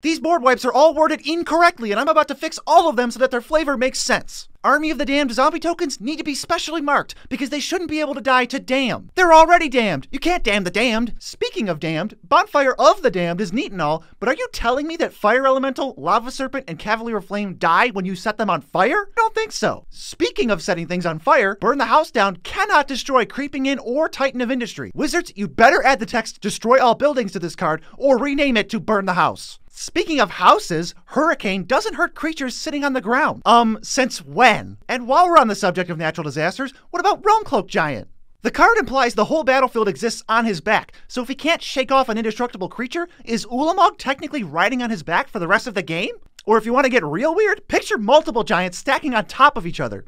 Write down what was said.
These board wipes are all worded incorrectly, and I'm about to fix all of them so that their flavor makes sense. Army of the Damned zombie tokens need to be specially marked because they shouldn't be able to die to damn. They're already damned. You can't damn the damned. Speaking of damned, Bonfire of the Damned is neat and all, but are you telling me that Fire Elemental, Lava Serpent, and Cavalier of Flame die when you set them on fire? I don't think so. Speaking of setting things on fire, Burn the House Down cannot destroy Creeping Inn or Titan of Industry. Wizards, you'd better add the text Destroy All Buildings to this card or rename it to Burn the House. Speaking of houses, Hurricane doesn't hurt creatures sitting on the ground. Um, since when? And while we're on the subject of natural disasters, what about Realm-Cloaked Giant? The card implies the whole battlefield exists on his back, so if he can't shake off an indestructible creature, is Ulamog technically riding on his back for the rest of the game? Or if you want to get real weird, picture multiple giants stacking on top of each other.